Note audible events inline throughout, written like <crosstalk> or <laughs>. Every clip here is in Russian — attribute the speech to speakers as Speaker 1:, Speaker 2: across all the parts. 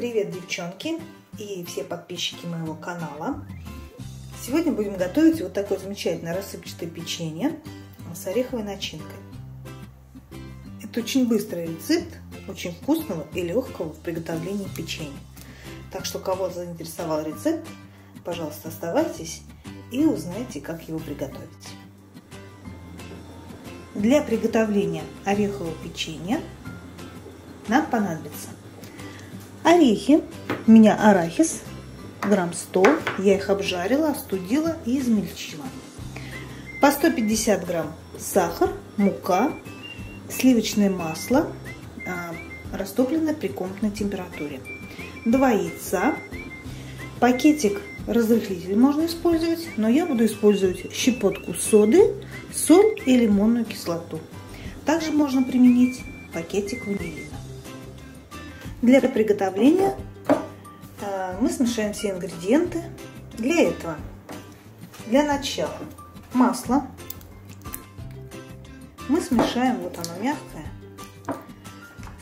Speaker 1: Привет, девчонки и все подписчики моего канала. Сегодня будем готовить вот такое замечательное рассыпчатое печенье с ореховой начинкой. Это очень быстрый рецепт, очень вкусного и легкого в приготовлении печенья. Так что, кого заинтересовал рецепт, пожалуйста, оставайтесь и узнайте, как его приготовить. Для приготовления орехового печенья нам понадобится орехи, у меня арахис, грамм 100, я их обжарила, остудила и измельчила. По 150 грамм сахар, мука, сливочное масло, а, растопленное при комнатной температуре. Два яйца, пакетик разрыхлитель можно использовать, но я буду использовать щепотку соды, соль и лимонную кислоту. Также можно применить пакетик ванилина. Для приготовления э, мы смешаем все ингредиенты. Для этого, для начала, масло. Мы смешаем, вот оно мягкое,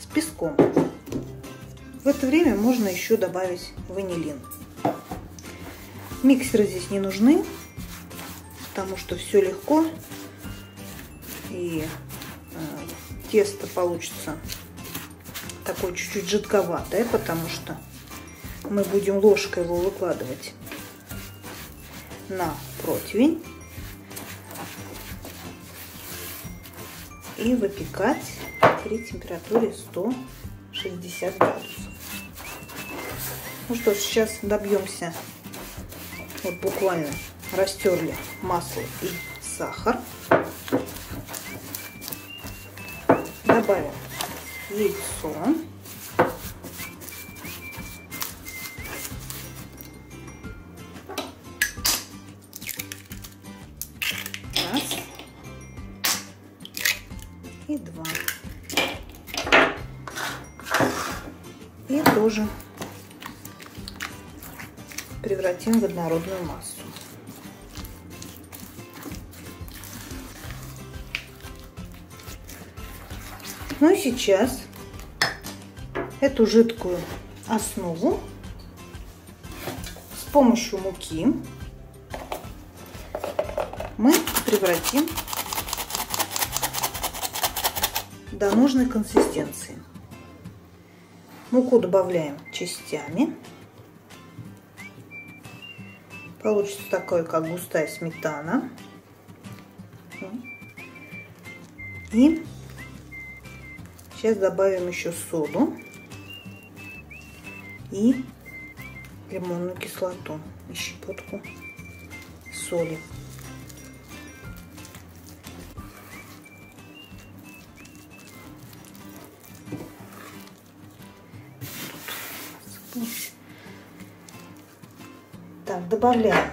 Speaker 1: с песком. В это время можно еще добавить ванилин. Миксеры здесь не нужны, потому что все легко и э, тесто получится такое чуть-чуть жидковатое, потому что мы будем ложкой его выкладывать на противень и выпекать при температуре 160 градусов. Ну что, сейчас добьемся, вот буквально растерли масло и сахар. Добавим яйцо. Раз. И два. И тоже превратим в однородную массу. Ну и сейчас эту жидкую основу с помощью муки мы превратим до нужной консистенции. Муку добавляем частями. Получится такое, как густая сметана. И Сейчас добавим еще соду и лимонную кислоту и щепотку соли. Так, добавляем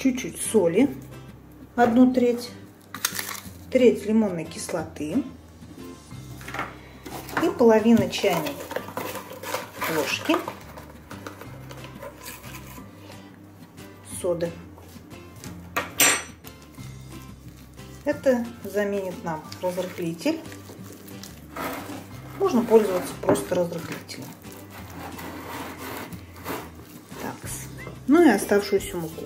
Speaker 1: чуть-чуть соли, одну треть треть лимонной кислоты и половина чайной ложки соды. Это заменит нам разрыхлитель. Можно пользоваться просто разрыхлителем. Так. Ну и оставшуюся муку.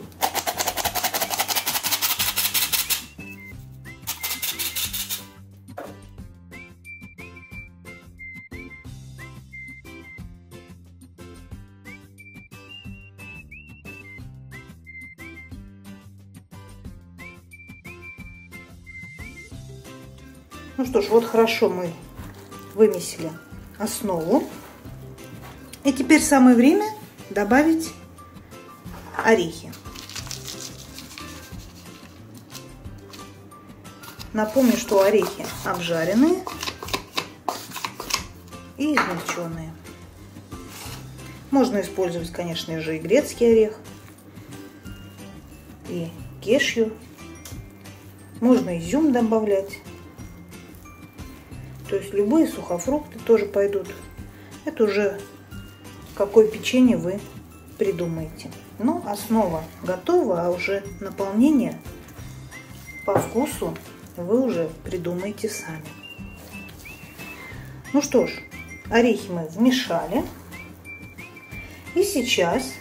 Speaker 1: Ну что ж, вот хорошо мы вымесили основу. И теперь самое время добавить орехи. Напомню, что орехи обжаренные и измельченные. Можно использовать, конечно же, и грецкий орех, и кешью. Можно изюм добавлять. То есть любые сухофрукты тоже пойдут. Это уже какое печенье вы придумаете. Но основа готова, а уже наполнение по вкусу вы уже придумаете сами. Ну что ж, орехи мы вмешали. И сейчас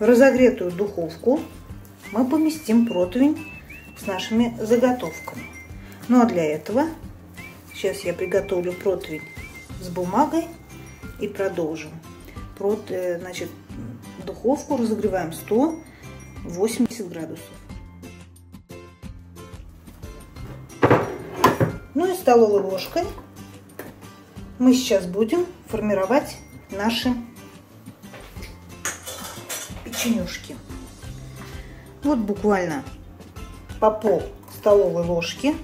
Speaker 1: в разогретую духовку мы поместим противень с нашими заготовками. Ну а для этого сейчас я приготовлю противень с бумагой и продолжим. Прот, э, значит, духовку разогреваем 180 градусов. Ну и столовой ложкой мы сейчас будем формировать наши печенюшки. Вот буквально по пол столовой ложки,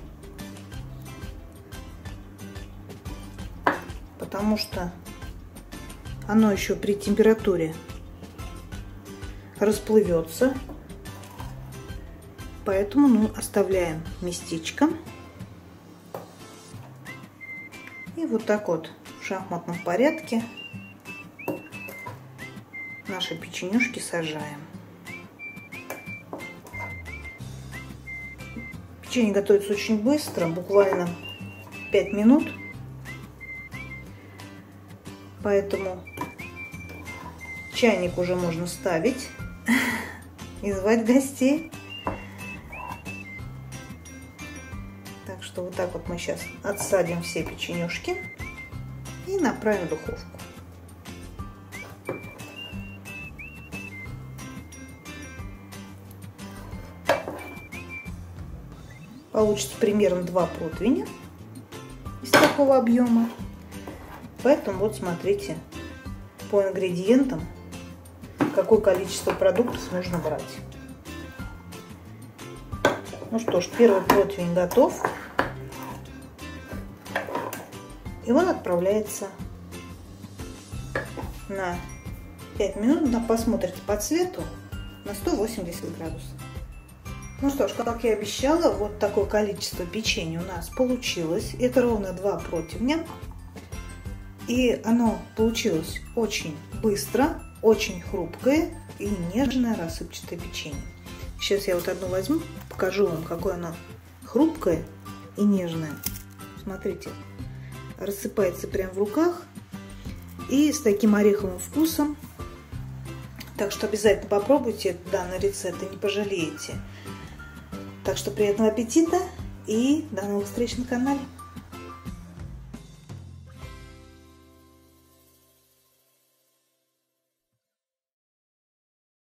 Speaker 1: потому что оно еще при температуре расплывется, поэтому ну, оставляем местечко. И вот так вот в шахматном порядке наши печенюшки сажаем. Печенье готовится очень быстро, буквально 5 минут. Поэтому чайник уже можно ставить <laughs> и звать гостей. Так что вот так вот мы сейчас отсадим все печенюшки и направим в духовку. Получится примерно два противня из такого объема. Поэтому вот смотрите по ингредиентам, какое количество продуктов нужно брать. Ну что ж, первый противень готов. И он отправляется на 5 минут, посмотрите по цвету, на 180 градусов. Ну что ж, как я обещала, вот такое количество печенья у нас получилось. Это ровно два противня. И оно получилось очень быстро, очень хрупкое и нежное рассыпчатое печенье. Сейчас я вот одну возьму, покажу вам, какое оно хрупкое и нежное. Смотрите, рассыпается прямо в руках и с таким ореховым вкусом. Так что обязательно попробуйте данный рецепт и не пожалеете. Так что приятного аппетита и до новых встреч на канале.